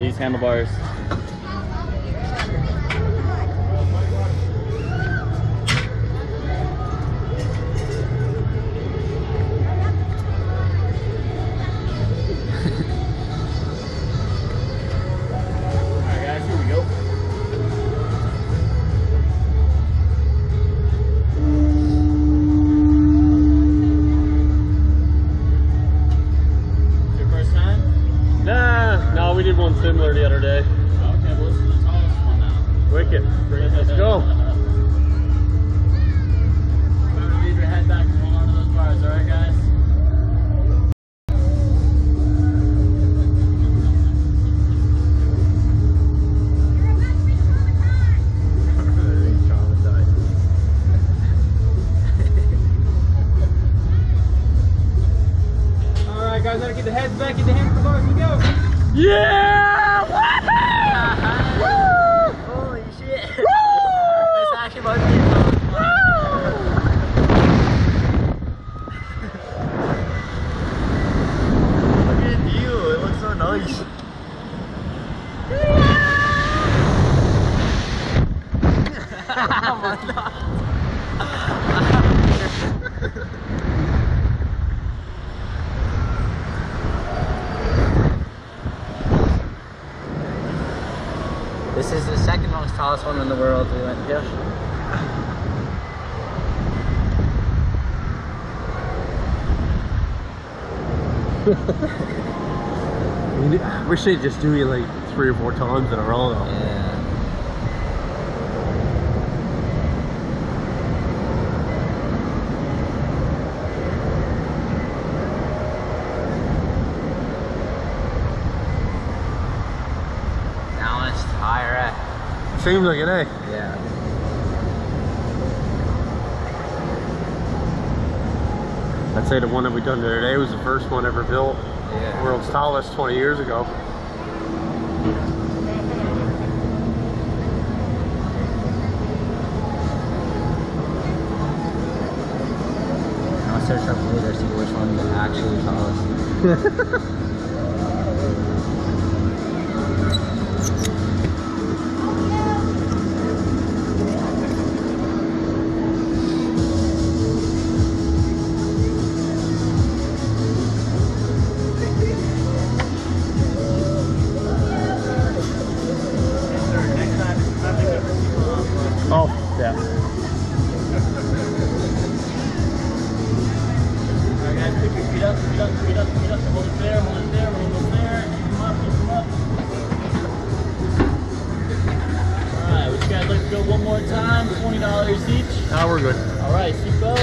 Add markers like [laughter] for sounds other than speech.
These handlebars. No, we did one similar the other day. Okay, well this is the tallest one now. Wicked. Let's go. Remember to leave your head back and hold on to those bars, alright guys? Alright guys, gotta get the heads back, get the handlebars, we go. Yeah! Holy shit! That's actually my favorite. Look at you, it looks so nice. [laughs] This is the second most tallest one in the world we went to. I wish they'd just do it like three or four times in a row though. Yeah. That one's higher at. Seems like it, eh? Yeah. I'd say the one that we done the other day was the first one ever built. Yeah. World's tallest 20 years ago. I'll search up later to see which one is actually tallest. [laughs] go one more time? $20 each. Now we're good. Alright, seatbelt.